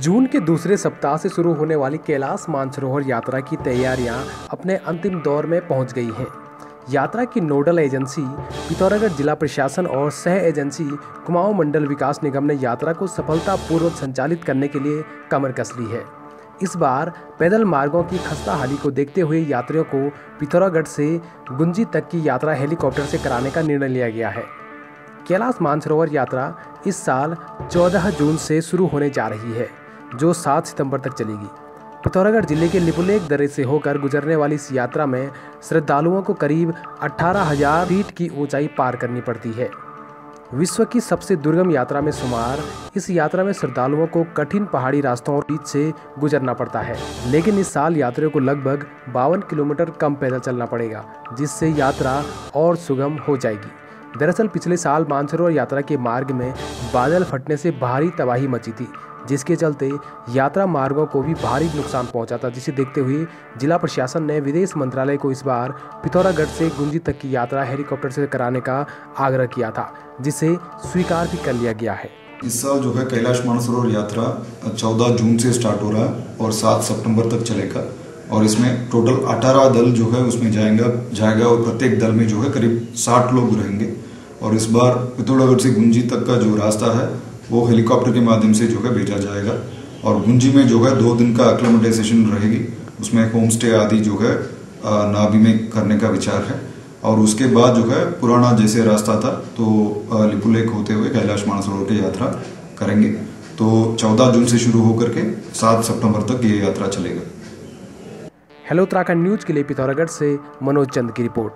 जून के दूसरे सप्ताह से शुरू होने वाली कैलाश मानसरोवर यात्रा की तैयारियाँ अपने अंतिम दौर में पहुँच गई हैं। यात्रा की नोडल एजेंसी पिथौरागढ़ जिला प्रशासन और सह एजेंसी कुमाऊं मंडल विकास निगम ने यात्रा को सफलतापूर्वक संचालित करने के लिए कमर कस ली है। इस बार पैदल मार्गों की खस्ता हाली को देखते हुए यात्रियों को पिथौरागढ़ से गुंजी तक की यात्रा हेलीकॉप्टर से कराने का निर्णय लिया गया है। कैलाश मानसरोवर यात्रा इस साल 14 जून से शुरू होने जा रही है। जो 7 सितंबर तक चलेगी। पिथौरागढ़ ज़िले के लिपुलेख दर्रे से होकर गुजरने वाली इस यात्रा में श्रद्धालुओं को करीब 18,000 फीट की ऊंचाई पार करनी पड़ती है। विश्व की सबसे दुर्गम यात्रा में शुमार इस यात्रा में श्रद्धालुओं को कठिन पहाड़ी रास्तों और बीच से गुजरना पड़ता है। लेकिन इस साल यात्रियों को लगभग बावन किलोमीटर कम पैदल चलना पड़ेगा जिससे यात्रा और सुगम हो जाएगी। दरअसल पिछले साल मानसरोवर यात्रा के मार्ग में बादल फटने से भारी तबाही मची थी। जिसके चलते यात्रा मार्गों को भी भारी नुकसान पहुँचा था, जिसे देखते हुए जिला प्रशासन ने विदेश मंत्रालय को इस बार पिथौरागढ़ से गुंजी तक की यात्रा हेलीकॉप्टर से कराने का आग्रह किया था, जिसे स्वीकार भी कर लिया गया है। इस साल जो है कैलाश मानसरोवर यात्रा 14 जून से स्टार्ट हो रहा है और 7 सितंबर तक चलेगा। और इसमें टोटल 18 दल जो है उसमें जाएगा जाएगा और प्रत्येक दल में जो है करीब 60 लोग रहेंगे। और इस बार पिथौरागढ़ से गुंजी तक का जो रास्ता है वो हेलीकॉप्टर के माध्यम से जो है भेजा जाएगा। और गुंजी में जो है दो दिन का अक्लेमेटाइजेशन रहेगी। उसमें होम स्टे आदि जो है नाभी में करने का विचार है। और उसके बाद जो है पुराना जैसे रास्ता था तो लिपुलेक होते हुए कैलाश मानसरोवर की यात्रा करेंगे। तो 14 जून से शुरू होकर के 7 सितंबर तक ये यात्रा चलेगा। हेलो उत्तराखंड न्यूज़ के लिए पिथौरागढ़ से मनोज चंद की रिपोर्ट।